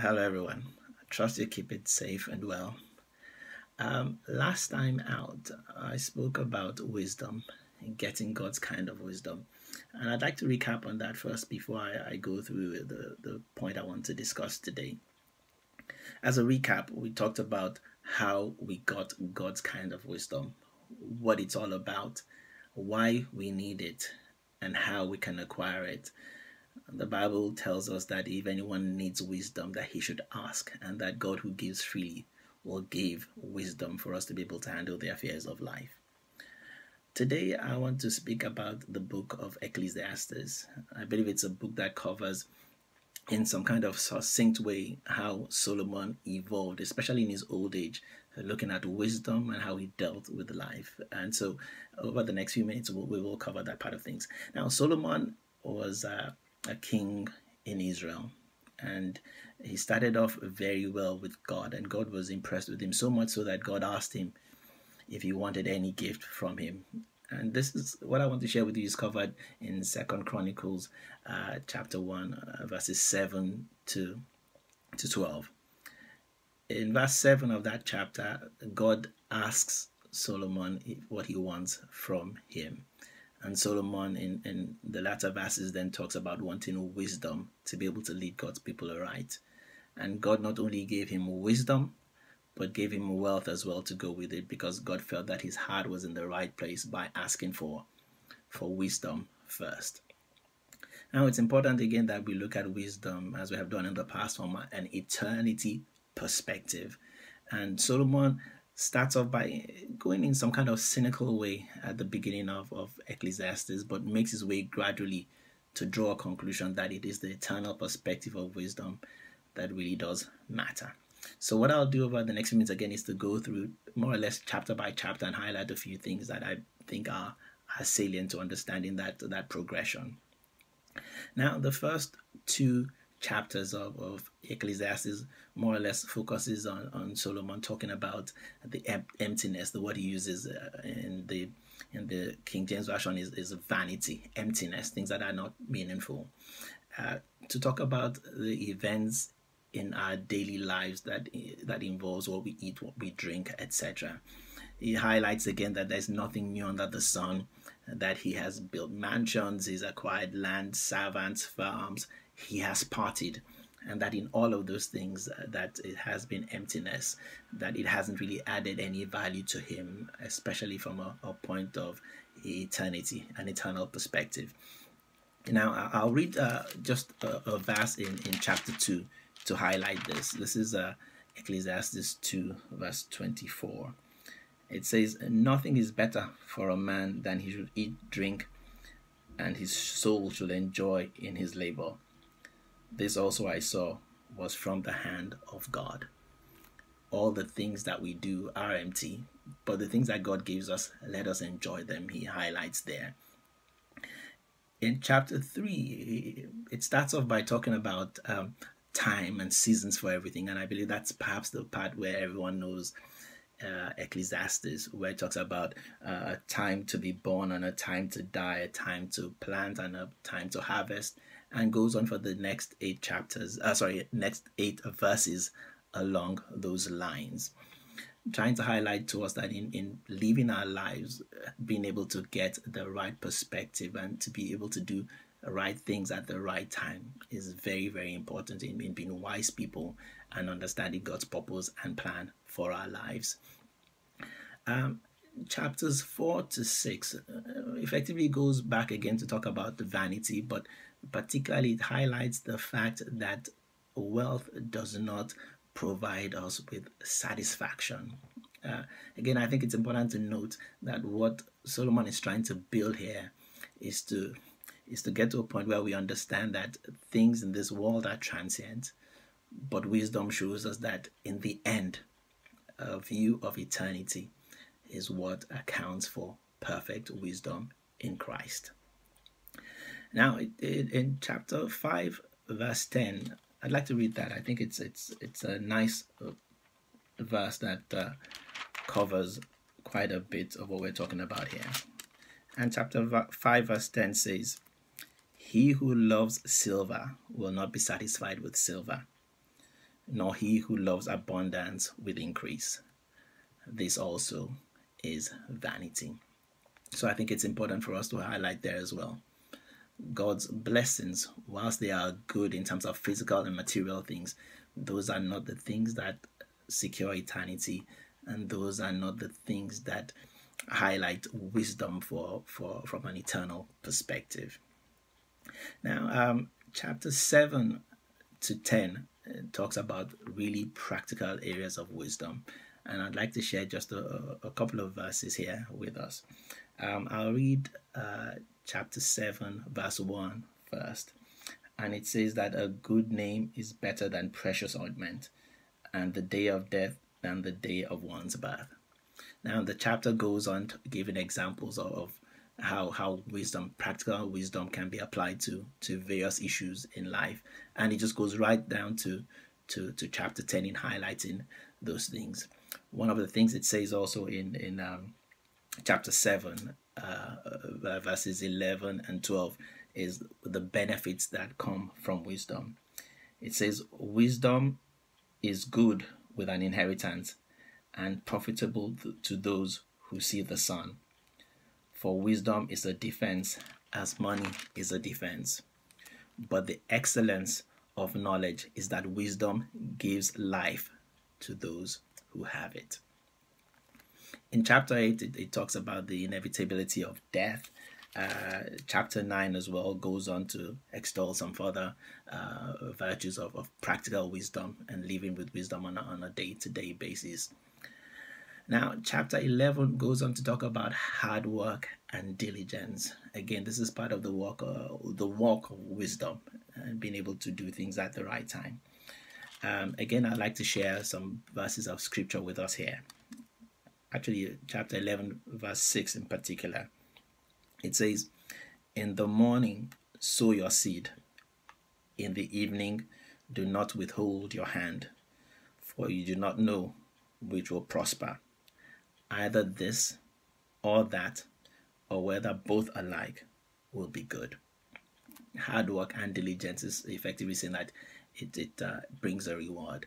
Hello, everyone. I trust you keep it safe and well. Um, last time out, I spoke about wisdom and getting God's kind of wisdom. And I'd like to recap on that first before I, I go through the, the point I want to discuss today. As a recap, we talked about how we got God's kind of wisdom, what it's all about, why we need it, and how we can acquire it. The Bible tells us that if anyone needs wisdom, that he should ask, and that God who gives freely will give wisdom for us to be able to handle the affairs of life. Today, I want to speak about the book of Ecclesiastes. I believe it's a book that covers, in some kind of succinct way, how Solomon evolved, especially in his old age, looking at wisdom and how he dealt with life. And so, over the next few minutes, we'll, cover that part of things. Now, Solomon was. Uh, a king in Israel. And he started off very well with God, and God was impressed with him so much so that God asked him if he wanted any gift from him. And this is what I want to share with you is covered in Second Chronicles uh, chapter 1, uh, verses 7 to, to 12. In verse 7 of that chapter, God asks Solomon what he wants from him. And Solomon in, in the latter verses then talks about wanting wisdom to be able to lead God's people aright. And God not only gave him wisdom, but gave him wealth as well to go with it because God felt that his heart was in the right place by asking for, for wisdom first. Now it's important again that we look at wisdom as we have done in the past from an eternity perspective. And Solomon starts off by going in some kind of cynical way at the beginning of, of Ecclesiastes, but makes his way gradually to draw a conclusion that it is the eternal perspective of wisdom that really does matter. So, what I'll do over the next few minutes again is to go through more or less chapter by chapter and highlight a few things that I think are, are salient to understanding that, that progression. Now, the first two chapters of, of Ecclesiastes more or less focuses on, on Solomon talking about the em- emptiness. The word he uses uh, in the in the King James version is, is vanity, emptiness, things that are not meaningful. Uh, to talk about the events in our daily lives that that involves what we eat, what we drink, etc. He highlights again that there's nothing new under the sun, that he has built mansions, he's acquired land, servants, farms, he has parted and that in all of those things uh, that it has been emptiness that it hasn't really added any value to him especially from a, a point of eternity an eternal perspective. Now i'll read uh, just a, a, verse in, in chapter 2 to highlight this. This is uh, ecclesiastes 2 verse 24 it says nothing is better for a man than he should eat drink and his soul should enjoy in his labor this also I saw was from the hand of God. All the things that we do are empty, but the things that God gives us, let us enjoy them. He highlights there. In chapter 3, it starts off by talking about um, time and seasons for everything. And I believe that's perhaps the part where everyone knows uh, Ecclesiastes, where it talks about uh, a time to be born and a time to die, a time to plant and a time to harvest, and goes on for the next eight chapters, uh, sorry, next eight verses along those lines. Trying to highlight to us that in, in living our lives, being able to get the right perspective and to be able to do the right things at the right time is very, very important in, in being wise people and understanding God's purpose and plan for our lives. Um, chapters 4 to 6 uh, effectively goes back again to talk about the vanity, but particularly it highlights the fact that wealth does not provide us with satisfaction. Uh, again, I think it's important to note that what Solomon is trying to build here is to is to get to a point where we understand that things in this world are transient, but wisdom shows us that in the end, a view of eternity is what accounts for perfect wisdom in Christ. Now, in chapter 5, verse 10, I'd like to read that. I think it's it's it's a nice uh, verse that uh, covers quite a bit of what we're talking about here. And chapter 5, verse 10 says, He who loves silver will not be satisfied with silver, nor he who loves abundance with increase. This also is vanity. So I think it's important for us to highlight there as well. God's blessings, whilst they are good in terms of physical and material things, those are not the things that secure eternity, and those are not the things that highlight wisdom for, for from an eternal perspective. Now, um, chapter 7 to 10 uh, talks about really practical areas of wisdom. And I'd like to share just a, a couple of verses here with us. Um, I'll read uh, chapter 7, verse 1 first. And it says that a good name is better than precious ointment, and the day of death than the day of one's birth. Now, the chapter goes on to giving examples of how how wisdom, practical wisdom, can be applied to to various issues in life, and it just goes right down to to to chapter ten in highlighting those things. One of the things it says also in in um, chapter seven, uh, uh verses eleven and twelve, is the benefits that come from wisdom. It says wisdom is good with an inheritance and profitable to those who see the sun for wisdom is a defense, as money is a defense. But the excellence of knowledge is that wisdom gives life to those who have it. In chapter 8, it, it talks about the inevitability of death. Uh, chapter 9 as well goes on to extol some further uh, virtues of, of practical wisdom and living with wisdom on a, on a day-to-day basis. Now, chapter 11 goes on to talk about hard work and diligence. Again, this is part of the work, uh, the walk of wisdom and being able to do things at the right time. Um, again, I'd like to share some verses of scripture with us here. Actually, chapter 11, verse 6 in particular. It says, In the morning, sow your seed. In the evening, do not withhold your hand, for you do not know which will prosper either this or that, or whether both alike will be good. Hard work and diligence is effectively saying that it, it uh, brings a reward.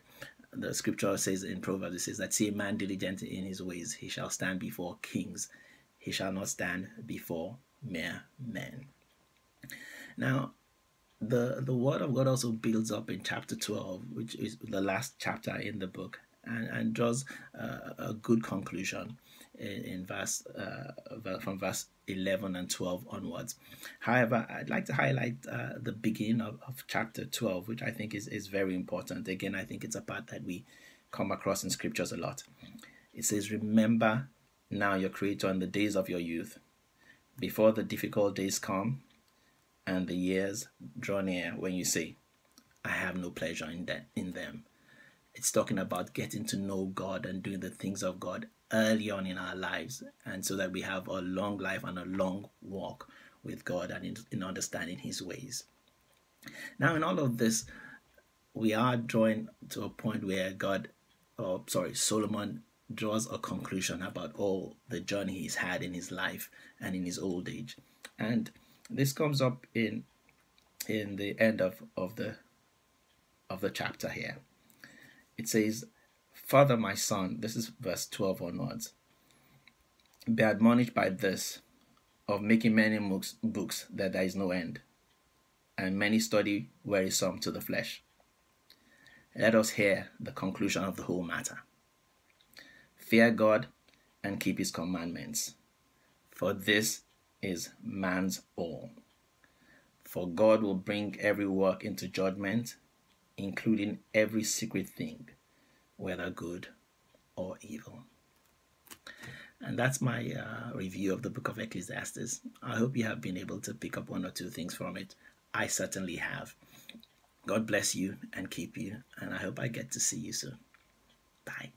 The scripture says in Proverbs, it says that see a man diligent in his ways, he shall stand before kings, he shall not stand before mere men. Now, the the word of God also builds up in chapter 12, which is the last chapter in the book, and, and draws uh, a good conclusion in, in verse uh, from verse 11 and 12 onwards. However, I'd like to highlight uh, the beginning of, of chapter 12, which I think is, is very important. Again, I think it's a part that we come across in scriptures a lot. It says, Remember now your Creator in the days of your youth, before the difficult days come and the years draw near when you say, I have no pleasure in, that, in them it's talking about getting to know God and doing the things of God early on in our lives, and so that we have a long life and a long walk with God and in, in understanding His ways. Now, in all of this, we are drawing to a point where God, or sorry, Solomon draws a conclusion about all the journey he's had in his life and in his old age, and this comes up in in the end of, of the of the chapter here it says, Father, my son, this is verse 12 onwards, be admonished by this, of making many books, books that there is no end, and many study wearisome to the flesh. Let us hear the conclusion of the whole matter. Fear God and keep his commandments, for this is man's all. For God will bring every work into judgment including every secret thing, whether good or evil. And that's my uh, review of the book of Ecclesiastes. I hope you have been able to pick up one or two things from it. I certainly have. God bless you and keep you, and I hope I get to see you soon. Bye.